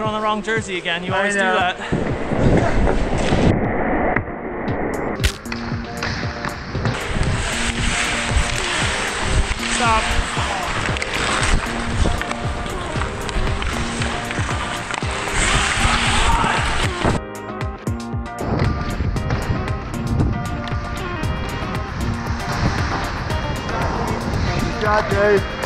put on the wrong jersey again. You always do that. Stop. Good job, Dave.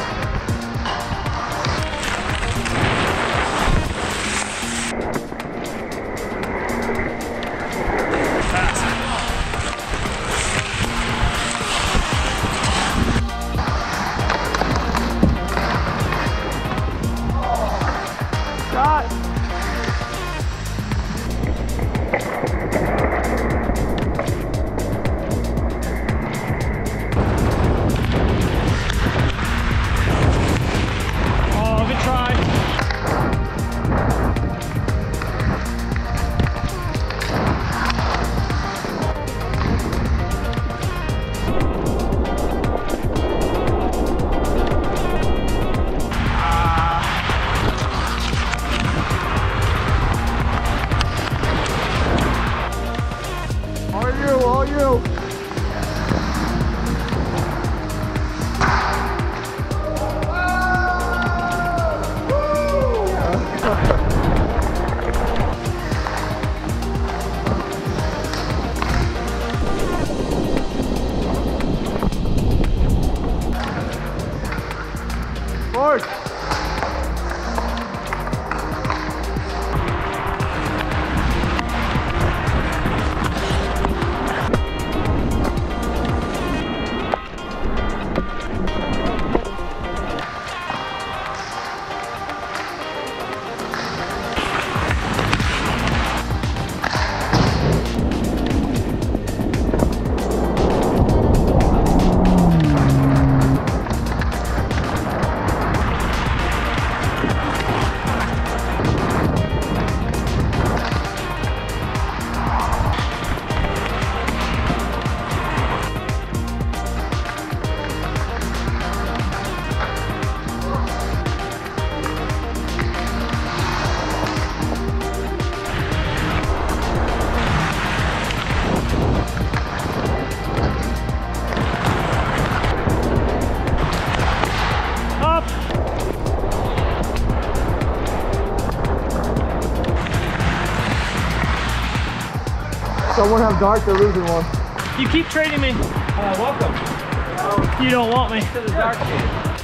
You, Someone have dark, they're losing one. You keep trading me. Uh, welcome You don't want me. to the dark game.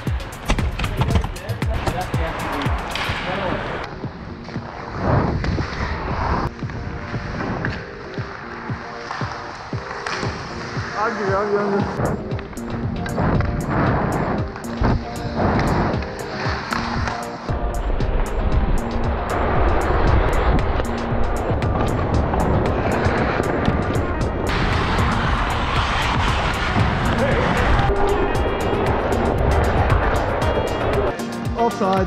I'll give you, I'll give you. Hello.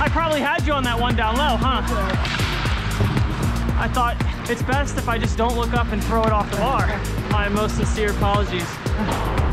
I probably had you on that one down low, huh? I thought it's best if I just don't look up and throw it off the bar. My most sincere apologies.